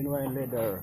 genuine leather